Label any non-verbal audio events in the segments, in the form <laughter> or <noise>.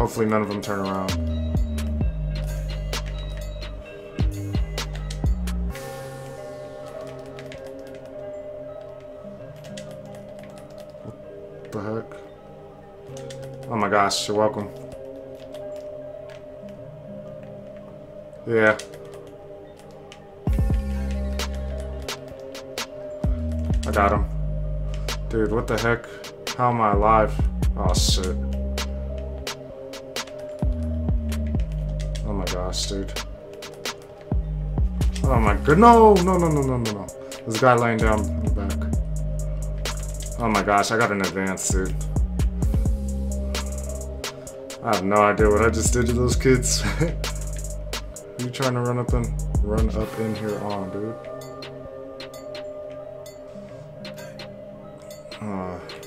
Hopefully none of them turn around. What the heck? Oh my gosh, you're welcome. Yeah. I got him. Dude, what the heck? How am I alive? Oh shit. Gosh, dude. Oh my god. No, no, no, no, no, no, no. There's a guy laying down in the back. Oh my gosh, I got an advance, dude. I have no idea what I just did to those kids. <laughs> You trying to run up and run up in here on, dude? Uh.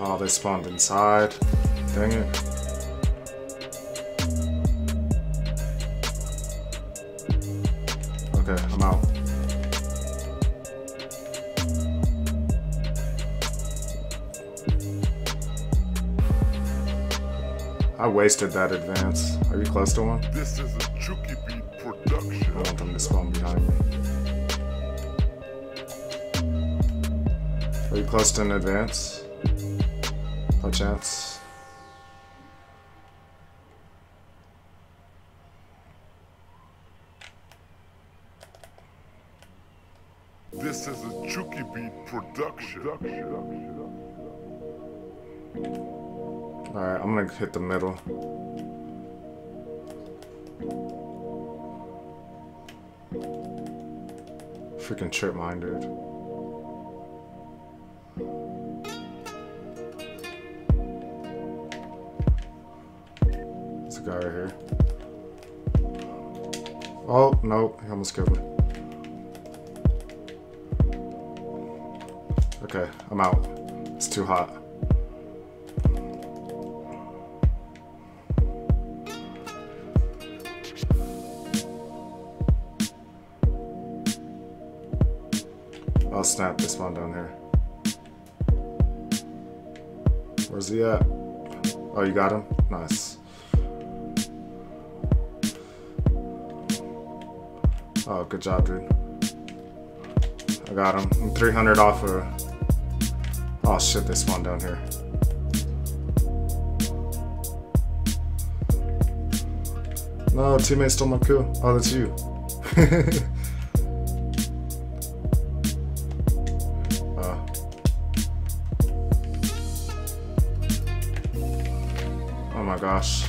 Oh, they spawned inside. Dang it. Okay, I'm out. I wasted that advance. Are you close to one? This is a Chuki Beat I want them to spawn behind me. Are you close to an advance? By chance? This is a Chuki Beat production. Alright, I'm gonna hit the middle. Freaking trip mine, guy right here. Oh, no, he almost killed me. Okay, I'm out. It's too hot. I'll snap, this one down here. Where's he at? Oh, you got him? Nice. Oh, good job, dude. I got him. I'm 300 off of... Oh shit, they spawned down here. No, teammate stole my kill. Oh, that's you. <laughs> Uh. Oh my gosh.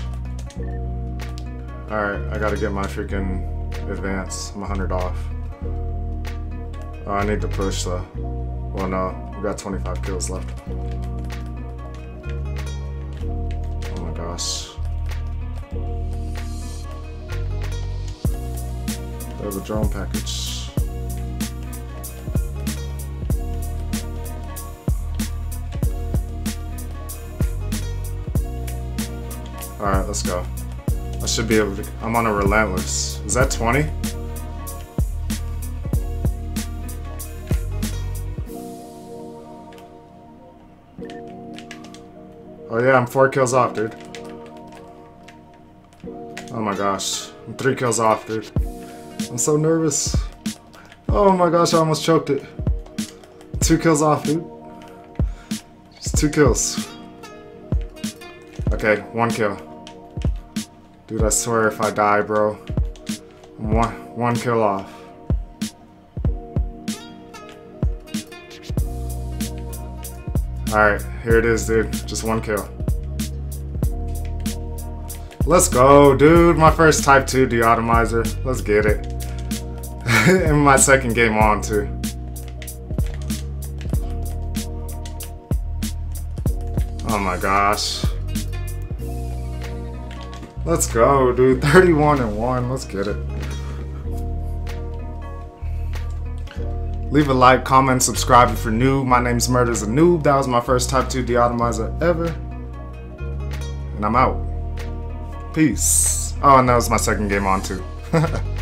Alright, I gotta get my freaking advance. I'm 100 off. Oh, I need to push though. Well, no, we got 25 kills left. Oh my gosh. Have a drone package. Alright, let's go. I should be able to. I'm on a relentless. Is that 20? Oh yeah, I'm four kills off, dude. Oh my gosh. I'm three kills off, dude. I'm so nervous. Oh my gosh, I almost choked it. Two kills off, dude. Just two kills. Okay, one kill. Dude, I swear if I die, bro. I'm one, one kill off. Alright, here it is, dude. Just one kill. Let's go, dude. My first Type 2 deatomizer. Let's get it. <laughs> and my second game on, too. Oh my gosh. Let's go, dude. 31 and 1. Let's get it. Leave a like, comment, subscribe if you're new. My name's Murders a Noob. That was my first Type 2 deatomizer ever. And I'm out. Peace. Oh, and that was my second game on too. <laughs>